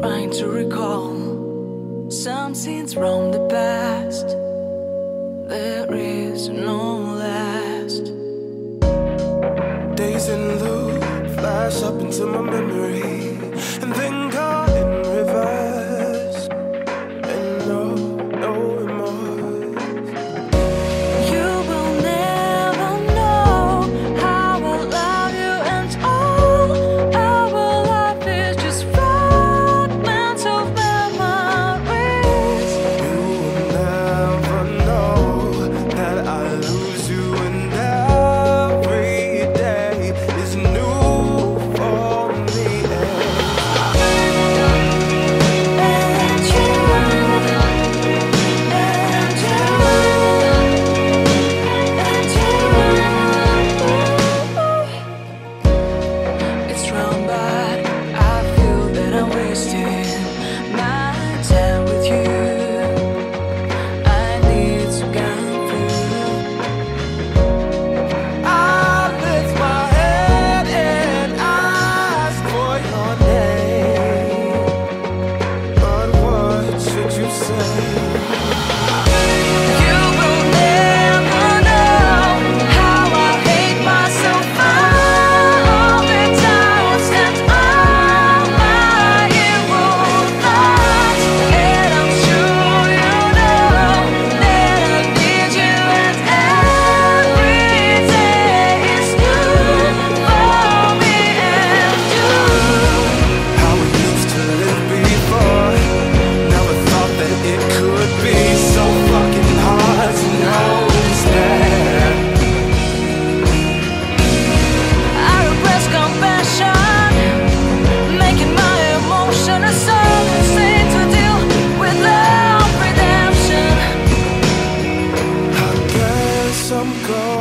trying to recall some scenes from the past. There is no last. Days in loop flash up into my memory. Go.